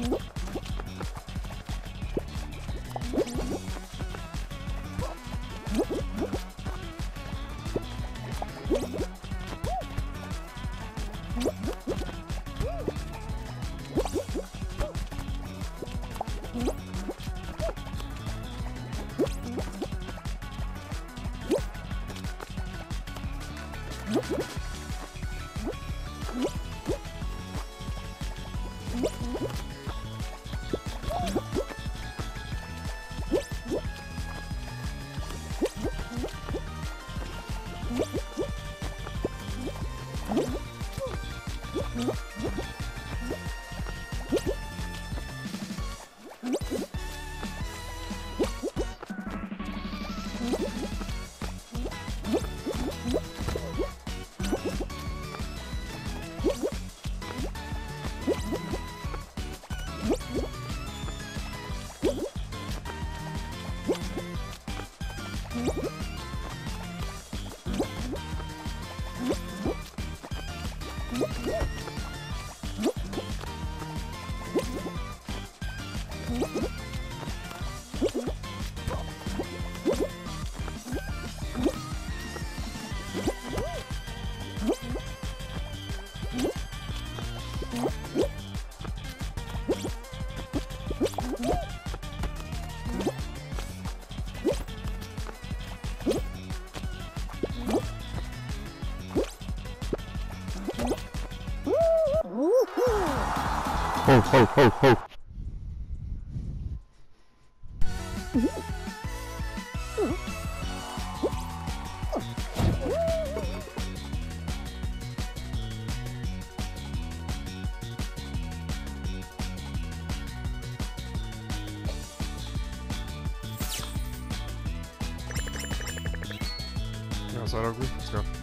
ほ ho, ho, ho, ho. Outside ugly, let's go.